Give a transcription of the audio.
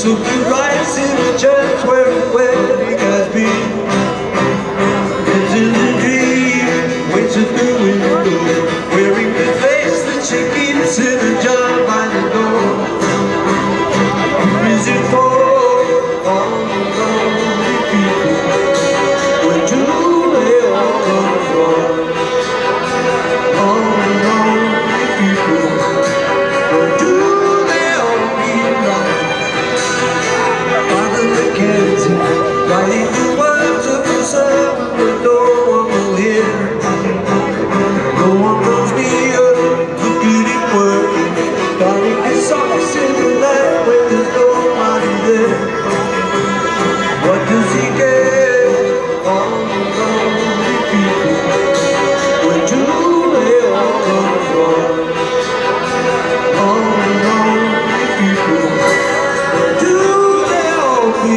So we rise in the church where